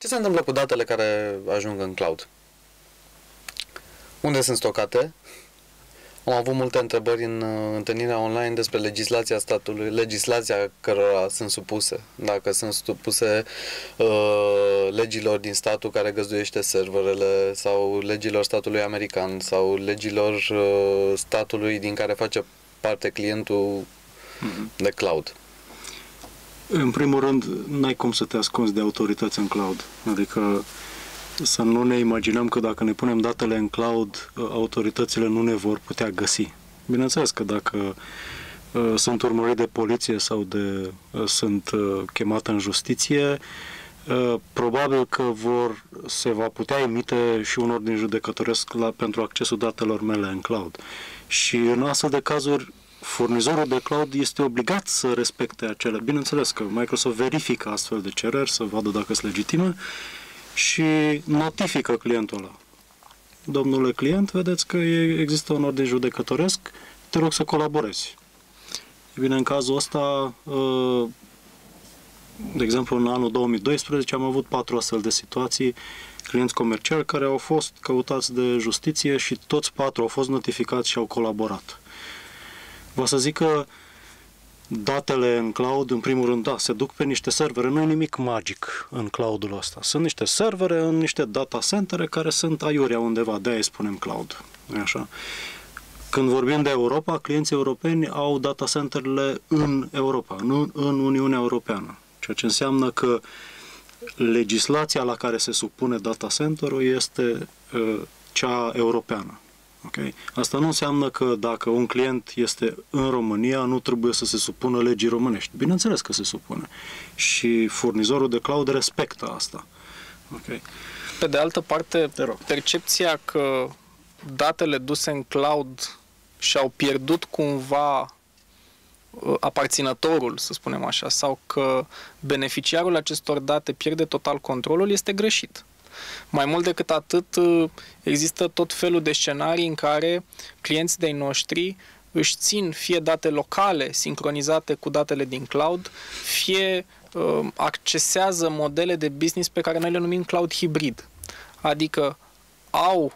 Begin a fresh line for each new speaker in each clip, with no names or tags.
Ce se întâmplă cu datele care ajung în cloud? Unde sunt stocate? Am avut multe întrebări în uh, întâlnirea online despre legislația statului, legislația cărora sunt supuse. Dacă sunt supuse uh, legilor din statul care găzduiește serverele sau legilor statului american sau legilor uh, statului din care face parte clientul mm-hmm. de cloud.
În primul rând, n-ai cum să te ascunzi de autorități în cloud. Adică să nu ne imaginăm că dacă ne punem datele în cloud, autoritățile nu ne vor putea găsi. Bineînțeles că dacă uh, sunt urmărit de poliție sau de uh, sunt uh, chemat în justiție, uh, probabil că vor se va putea emite și un ordin judecătoresc la, pentru accesul datelor mele în cloud. Și în astfel de cazuri, furnizorul de cloud este obligat să respecte acele. Bineînțeles că Microsoft verifică astfel de cereri, să vadă dacă sunt legitime și notifică clientul ăla. Domnule client, vedeți că există un ordin judecătoresc, te rog să colaborezi. E bine, în cazul ăsta, ă, de exemplu, în anul 2012 am avut patru astfel de situații, clienți comerciali care au fost căutați de justiție și toți patru au fost notificați și au colaborat. Vă să zic că datele în cloud, în primul rând, da, se duc pe niște servere. Nu e nimic magic în cloudul ăsta. Sunt niște servere în niște data centere care sunt aiurea undeva, de-aia spunem cloud. nu așa? Când vorbim de Europa, clienții europeni au data centerele în Europa, nu în Uniunea Europeană. Ceea ce înseamnă că legislația la care se supune data center-ul este uh, cea europeană. Okay? Asta nu înseamnă că dacă un client este în România, nu trebuie să se supună legii românești. Bineînțeles că se supune. Și furnizorul de cloud respectă asta. Okay?
Pe de altă parte, percepția că datele duse în cloud și-au pierdut cumva uh, aparținătorul, să spunem așa, sau că beneficiarul acestor date pierde total controlul, este greșit. Mai mult decât atât, uh, există tot felul de scenarii în care clienții de noștri își țin fie date locale sincronizate cu datele din cloud, fie uh, accesează modele de business pe care noi le numim cloud hibrid. Adică au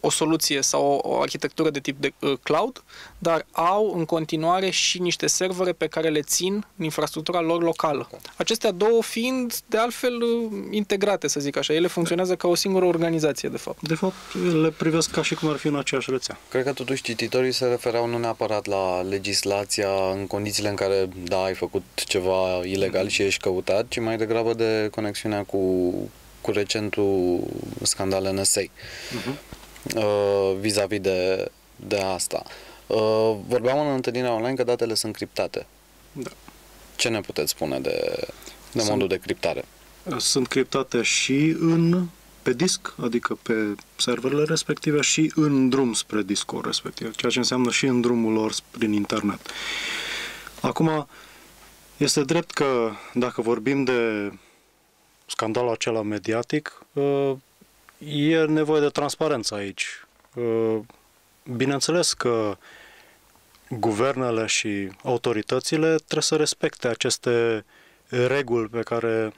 o soluție sau o, arhitectură de tip de uh, cloud, dar au în continuare și niște servere pe care le țin în infrastructura lor locală. Acestea două fiind de altfel uh, integrate, să zic așa. Ele funcționează ca o singură organizație, de fapt.
De fapt, le privesc ca și cum ar fi în aceeași rețea.
Cred că totuși cititorii se refereau nu neapărat la legislația în condițiile în care, da, ai făcut ceva ilegal și ești căutat, ci mai degrabă de conexiunea cu cu recentul scandal NSA. Uh-huh uh, vis-a-vis de, de asta. Uh, vorbeam în întâlnirea online că datele sunt criptate.
Da.
Ce ne puteți spune de, de sunt, modul de criptare?
Sunt criptate și în pe disc, adică pe serverele respective și în drum spre discul respectiv, ceea ce înseamnă și în drumul lor prin internet. Acum, este drept că dacă vorbim de scandalul acela mediatic, uh, e nevoie de transparență aici. Uh, bineînțeles că guvernele și autoritățile trebuie să respecte aceste reguli pe care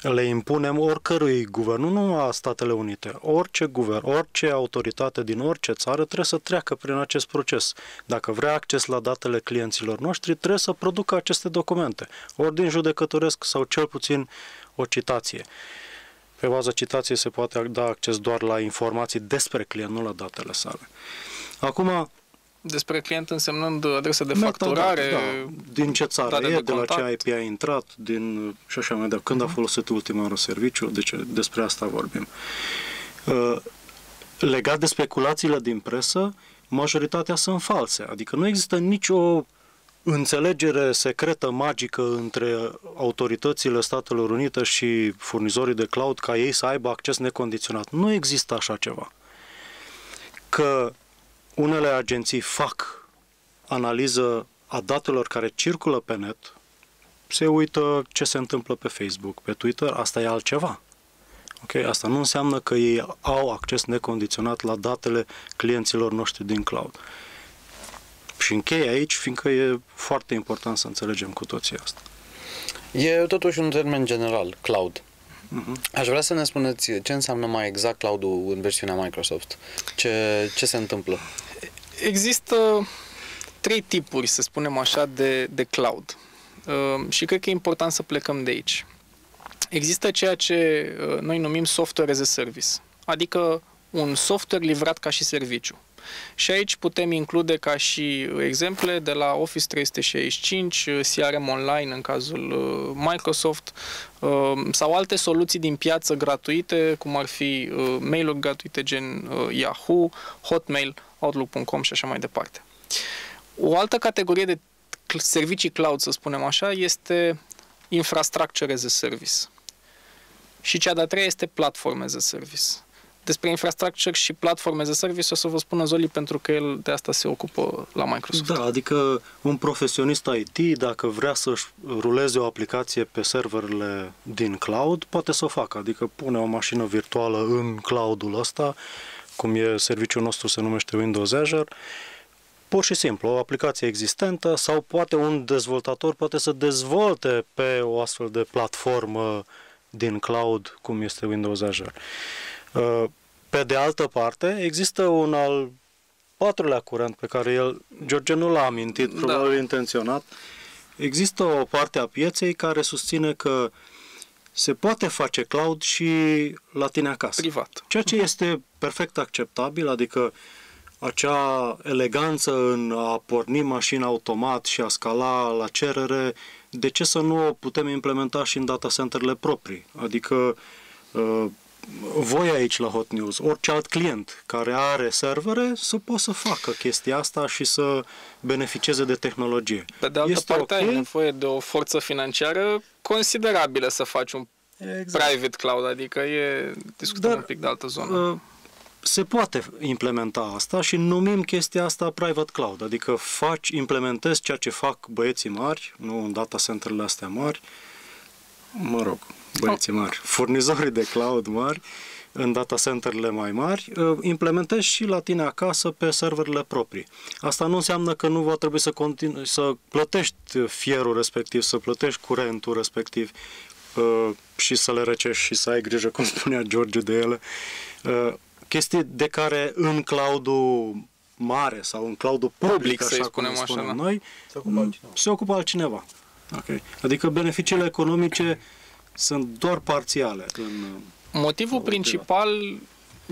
le impunem oricărui guvern, nu numai a Statele Unite, orice guvern, orice autoritate din orice țară trebuie să treacă prin acest proces. Dacă vrea acces la datele clienților noștri, trebuie să producă aceste documente, ori din judecătoresc sau cel puțin o citație. Pe baza citației se poate da acces doar la informații despre client, nu la datele sale. Acum,
despre client însemnând adresa de facturare,
da, din ce țară e, de, de la ce IP a intrat, din și așa mai departe, când uh-huh. a mhm. folosit ultima oară serviciu, deci despre asta vorbim. Uh, legat de speculațiile din presă, majoritatea sunt false, adică nu există nicio înțelegere secretă, magică între autoritățile Statelor Unite și furnizorii de cloud ca ei să aibă acces necondiționat. Nu există așa ceva. Că unele agenții fac analiză a datelor care circulă pe net, se uită ce se întâmplă pe Facebook, pe Twitter, asta e altceva. Ok? Asta nu înseamnă că ei au acces necondiționat la datele clienților noștri din cloud. Și închei aici, fiindcă e foarte important să înțelegem cu toții asta.
E totuși un termen general, cloud. Uh-huh. Aș vrea să ne spuneți ce înseamnă mai exact cloud-ul în versiunea Microsoft. Ce, ce se întâmplă?
Există trei tipuri, să spunem așa, de, de cloud. Uh, și cred că e important să plecăm de aici. Există ceea ce uh, noi numim software as a service, adică un software livrat ca și serviciu. Și aici putem include ca și exemple de la Office 365, CRM Online în cazul uh, Microsoft uh, sau alte soluții din piață gratuite, cum ar fi uh, mail-uri gratuite gen Yahoo, Hotmail, Outlook.com și așa mai departe. O altă categorie de servicii cloud, să spunem așa, este infrastructure as a service. Și cea de-a treia este platform as a service despre infrastructure și platforme de service o să vă spună Zoli pentru că el de asta se ocupă la Microsoft.
Da, adică un profesionist IT, dacă vrea să-și ruleze o aplicație pe serverele din cloud, poate să o facă. Adică pune o mașină virtuală în cloudul ăsta, cum e serviciul nostru se numește Windows Azure, pur și simplu, o aplicație existentă sau poate un dezvoltator poate să dezvolte pe o astfel de platformă din cloud, cum este Windows Azure. Uh, pe de altă parte, există un al patrulea curent pe care el, George nu l-a amintit, da. probabil da. intenționat. Există o parte a pieței care susține că se poate face cloud și la tine acasă.
Privat.
Ceea ce este perfect acceptabil, adică acea eleganță în a porni mașina automat și a scala la cerere, de ce să nu o putem implementa și în data centerele proprii? Adică uh, voi aici la Hot News, orice alt client care are servere, să poată să facă chestia asta și să beneficieze de tehnologie.
Pe de altă este parte, okay? ai nevoie de o forță financiară considerabilă să faci un exact. private cloud, adică e, discutăm Dar, un pic de altă zonă. Uh,
se poate implementa asta și numim chestia asta private cloud, adică faci, implementezi ceea ce fac băieții mari, nu în data centrele astea mari, mă rog, băieții mari, furnizorii de cloud mari, în data centerele mai mari, uh, implementezi și la tine acasă pe serverele proprii. Asta nu înseamnă că nu va trebui să, continui, să plătești fierul respectiv, să plătești curentul respectiv uh, și să le recești și să ai grijă, cum spunea George, de ele. Uh, chestii de care în cloudul mare sau în cloudul public, public așa cum spunem așa, da. noi, se ocupă altcineva. Se ocupă altcineva. Okay. Adică beneficiile economice sunt doar parțiale. În,
Motivul principal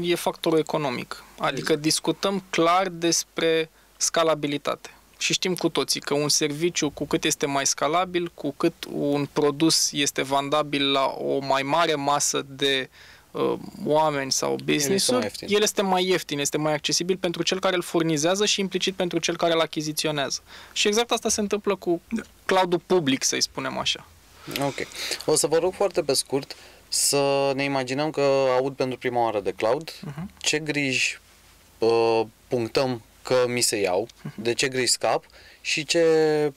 e factorul economic. Adică exact. discutăm clar despre scalabilitate. Și știm cu toții că un serviciu, cu cât este mai scalabil, cu cât un produs este vandabil la o mai mare masă de uh, oameni sau business-uri, el, el este mai ieftin, este mai accesibil pentru cel care îl furnizează și implicit pentru cel care îl achiziționează. Și exact asta se întâmplă cu da. cloudul public, să-i spunem așa.
Ok. O să vă rog foarte pe scurt să ne imaginăm că aud pentru prima oară de cloud, uh-huh. ce griji uh, punctăm că mi se iau, uh-huh. de ce griji scap și ce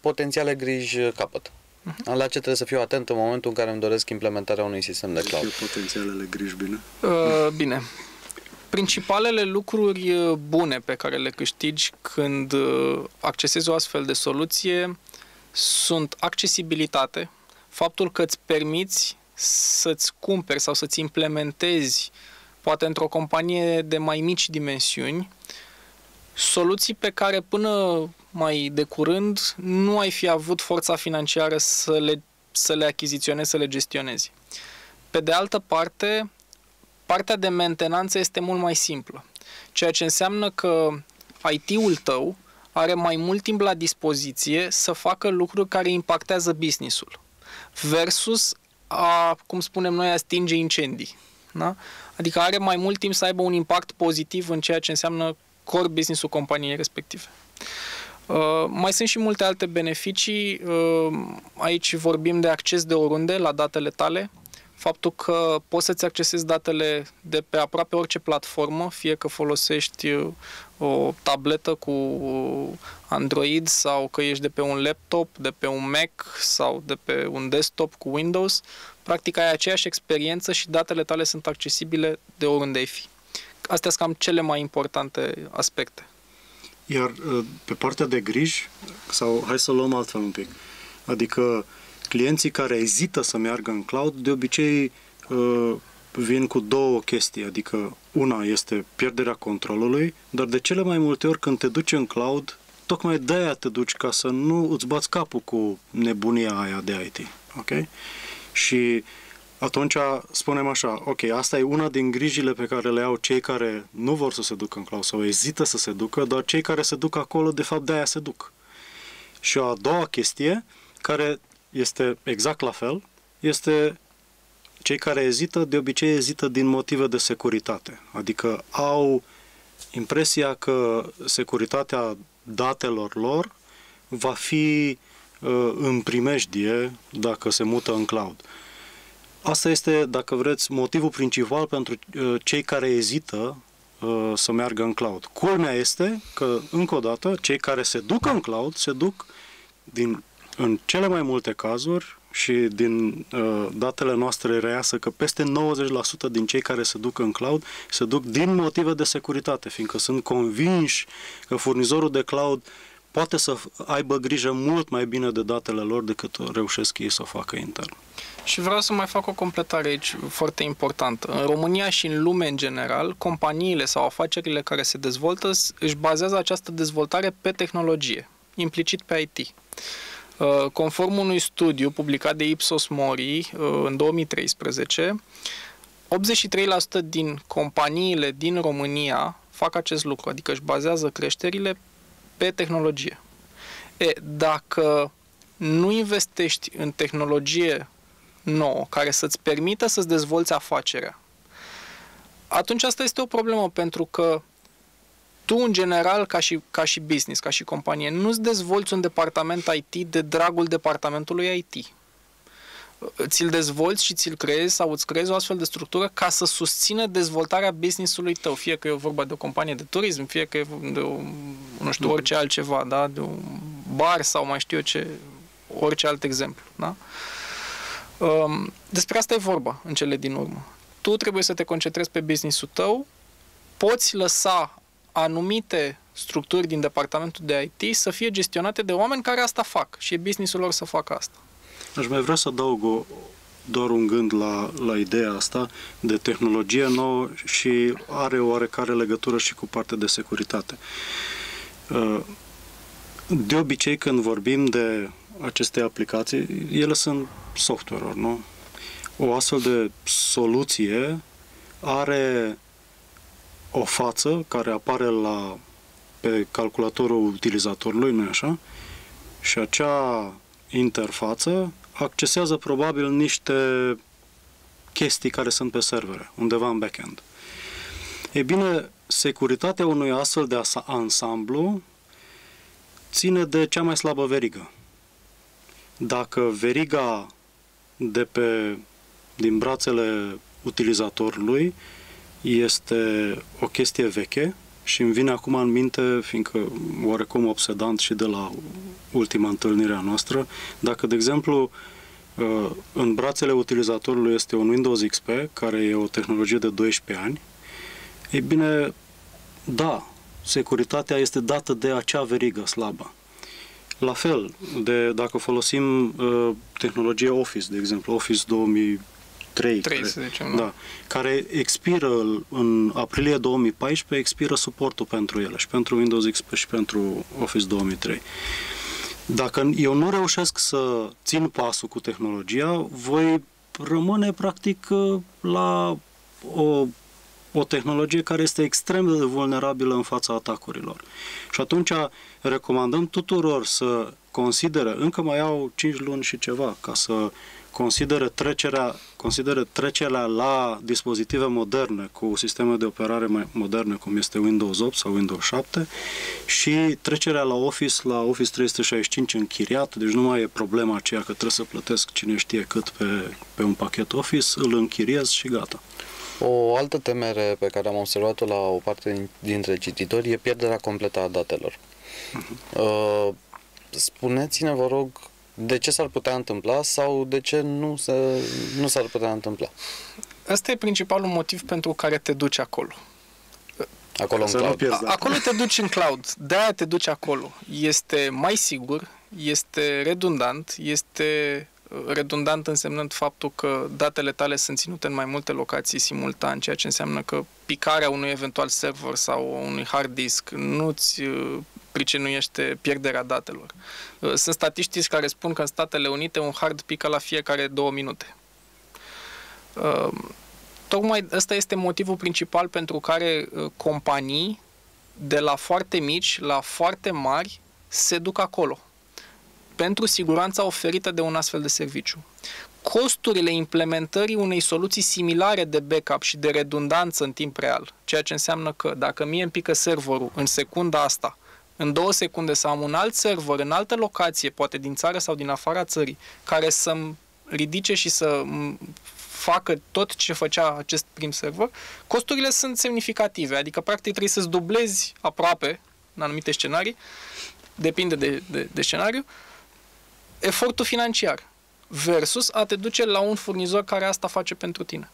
potențiale griji capăt. Uh-huh. La ce trebuie să fiu atent în momentul în care îmi doresc implementarea unui sistem de cloud.
Ce potențialele griji bine?
Uh, bine. Principalele lucruri uh, bune pe care le câștigi când uh, accesezi o astfel de soluție sunt accesibilitate, faptul că îți permiți să-ți cumperi sau să-ți implementezi, poate într-o companie de mai mici dimensiuni, soluții pe care până mai de curând nu ai fi avut forța financiară să le, să le achiziționezi, să le gestionezi. Pe de altă parte, partea de mentenanță este mult mai simplă, ceea ce înseamnă că IT-ul tău are mai mult timp la dispoziție să facă lucruri care impactează business-ul versus a, cum spunem noi, a stinge incendii. Da? Adică are mai mult timp să aibă un impact pozitiv în ceea ce înseamnă core business-ul companiei respective. Uh, mai sunt și multe alte beneficii. Uh, aici vorbim de acces de oriunde la datele tale, faptul că poți să-ți accesezi datele de pe aproape orice platformă, fie că folosești uh, o tabletă cu Android sau că ești de pe un laptop, de pe un Mac sau de pe un desktop cu Windows, practic ai aceeași experiență și datele tale sunt accesibile de oriunde ai fi. Astea sunt cam cele mai importante aspecte.
Iar uh, pe partea de griji, sau hai să luăm altfel un pic, adică clienții care ezită să meargă în cloud, de obicei uh, vin cu două chestii, adică una este pierderea controlului, dar de cele mai multe ori când te duci în cloud, tocmai de aia te duci ca să nu îți bați capul cu nebunia aia de IT. Ok? Și atunci spunem așa, ok, asta e una din grijile pe care le au cei care nu vor să se ducă în cloud sau ezită să se ducă, dar cei care se duc acolo, de fapt, de aia se duc. Și o a doua chestie, care este exact la fel, este cei care ezită, de obicei ezită din motive de securitate. Adică au impresia că securitatea datelor lor va fi uh, în primejdie dacă se mută în cloud. Asta este, dacă vreți, motivul principal pentru uh, cei care ezită uh, să meargă în cloud. Culmea este că, încă o dată, cei care se duc în cloud se duc din, în cele mai multe cazuri și din uh, datele noastre reiasă că peste 90% din cei care se duc în cloud se duc din motive de securitate, fiindcă sunt convinși că furnizorul de cloud poate să aibă grijă mult mai bine de datele lor decât reușesc ei să o facă intern.
Și vreau să mai fac o completare aici foarte importantă. În România și în lume în general, companiile sau afacerile care se dezvoltă își bazează această dezvoltare pe tehnologie, implicit pe IT. Uh, conform unui studiu publicat de Ipsos Mori uh, în 2013, 83% din companiile din România fac acest lucru, adică își bazează creșterile pe tehnologie. E, dacă nu investești în tehnologie nouă care să-ți permită să-ți dezvolți afacerea, atunci asta este o problemă pentru că tu, în general, ca și, ca și business, ca și companie, nu-ți dezvolți un departament IT de dragul departamentului IT. Ți-l dezvolți și ți-l creezi sau îți creezi o astfel de structură ca să susțină dezvoltarea business-ului tău, fie că e vorba de o companie de turism, fie că e de o, nu știu, orice altceva, da? de un bar sau mai știu eu ce, orice alt exemplu. Da? Um, despre asta e vorba în cele din urmă. Tu trebuie să te concentrezi pe business-ul tău, poți lăsa anumite structuri din departamentul de IT să fie gestionate de oameni care asta fac și e businessul lor să facă asta.
Aș mai vrea să adaug o, doar un gând la, la ideea asta de tehnologie nouă și are oarecare legătură și cu partea de securitate. Uh, de obicei, când vorbim de aceste aplicații, ele sunt software-uri, nu? O astfel de soluție are o față care apare la, pe calculatorul utilizatorului, nu așa? Și acea interfață accesează probabil niște chestii care sunt pe servere, undeva în backend. Ei bine, securitatea unui astfel de ansamblu ține de cea mai slabă verigă. Dacă veriga de pe, din brațele utilizatorului este o chestie veche și îmi vine acum în minte, fiindcă oarecum obsedant și de la ultima întâlnire a noastră, dacă, de exemplu, uh, în brațele utilizatorului este un Windows XP, care e o tehnologie de 12 ani, ei bine, da, securitatea este dată de acea verigă slabă. La fel, de, dacă folosim uh, tehnologia Office, de exemplu, Office 2000 3,
3 care, să zicem, da. da.
care expiră în aprilie 2014, expiră suportul pentru ele și pentru Windows XP și pentru Office 2003. Dacă eu nu reușesc să țin pasul cu tehnologia, voi rămâne practic la o, o tehnologie care este extrem de vulnerabilă în fața atacurilor. Și atunci recomandăm tuturor să consideră, încă mai au 5 luni și ceva ca să consideră trecerea, consideră trecerea la dispozitive moderne cu sisteme de operare mai moderne cum este Windows 8 sau Windows 7 și trecerea la Office, la Office 365 închiriat, deci nu mai e problema aceea că trebuie să plătesc cine știe cât pe, pe un pachet Office, îl închiriez și gata.
O altă temere pe care am observat-o la o parte dintre cititori e pierderea completă a datelor. Uh-huh. Uh, spuneți-ne, vă rog, de ce s-ar putea întâmpla sau de ce nu, se, nu s-ar putea întâmpla?
Asta e principalul motiv pentru care te duci acolo.
Acolo în cloud.
Pierzi, da. Acolo te duci în cloud. De-aia te duci acolo. Este mai sigur, este redundant, este redundant însemnând faptul că datele tale sunt ținute în mai multe locații simultan, ceea ce înseamnă că picarea unui eventual server sau unui hard disk nu-ți uh, pricenuiește pierderea datelor. Uh, sunt statistici care spun că în Statele Unite un hard pică la fiecare două minute. Uh, tocmai ăsta este motivul principal pentru care companii de la foarte mici la foarte mari se duc acolo pentru siguranța oferită de un astfel de serviciu. Costurile implementării unei soluții similare de backup și de redundanță în timp real, ceea ce înseamnă că dacă mie îmi pică serverul în secunda asta, în două secunde să am un alt server în altă locație, poate din țară sau din afara țării, care să-mi ridice și să facă tot ce făcea acest prim server, costurile sunt semnificative, adică practic trebuie să-ți dublezi aproape, în anumite scenarii, depinde de, de, de scenariu, efortul financiar versus a te duce la un furnizor care asta face pentru tine.